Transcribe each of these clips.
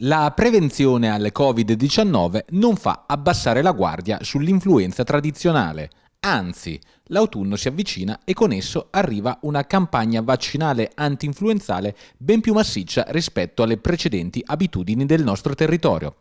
La prevenzione al Covid-19 non fa abbassare la guardia sull'influenza tradizionale, anzi, l'autunno si avvicina e con esso arriva una campagna vaccinale anti-influenzale ben più massiccia rispetto alle precedenti abitudini del nostro territorio.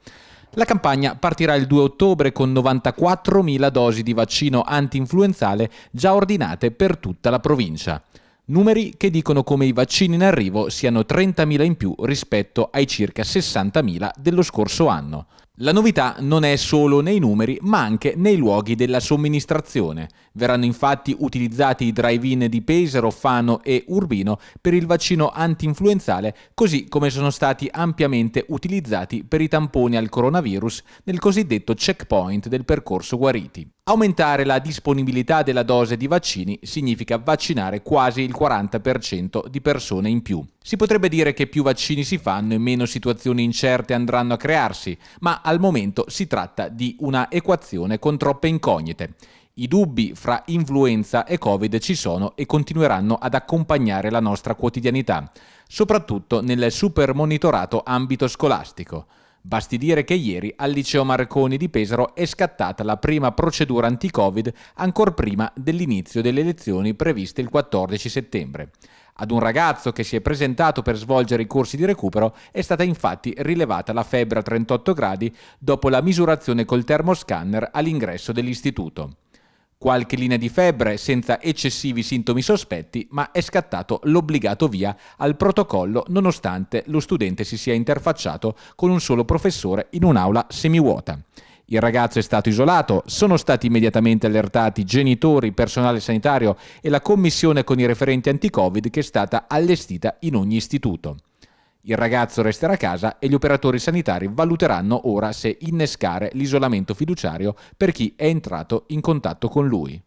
La campagna partirà il 2 ottobre con 94.000 dosi di vaccino anti-influenzale già ordinate per tutta la provincia. Numeri che dicono come i vaccini in arrivo siano 30.000 in più rispetto ai circa 60.000 dello scorso anno. La novità non è solo nei numeri, ma anche nei luoghi della somministrazione. Verranno infatti utilizzati i drive-in di Pesaro, Fano e Urbino per il vaccino anti-influenzale, così come sono stati ampiamente utilizzati per i tamponi al coronavirus nel cosiddetto checkpoint del percorso guariti. Aumentare la disponibilità della dose di vaccini significa vaccinare quasi il 40% di persone in più. Si potrebbe dire che più vaccini si fanno e meno situazioni incerte andranno a crearsi, ma al momento si tratta di una equazione con troppe incognite. I dubbi fra influenza e Covid ci sono e continueranno ad accompagnare la nostra quotidianità, soprattutto nel super monitorato ambito scolastico. Basti dire che ieri al liceo Marconi di Pesaro è scattata la prima procedura anti-Covid ancora prima dell'inizio delle elezioni previste il 14 settembre. Ad un ragazzo che si è presentato per svolgere i corsi di recupero è stata infatti rilevata la febbre a 38 gradi dopo la misurazione col termoscanner all'ingresso dell'istituto. Qualche linea di febbre senza eccessivi sintomi sospetti, ma è scattato l'obbligato via al protocollo nonostante lo studente si sia interfacciato con un solo professore in un'aula semivuota. Il ragazzo è stato isolato, sono stati immediatamente allertati genitori, personale sanitario e la commissione con i referenti anti-Covid che è stata allestita in ogni istituto. Il ragazzo resterà a casa e gli operatori sanitari valuteranno ora se innescare l'isolamento fiduciario per chi è entrato in contatto con lui.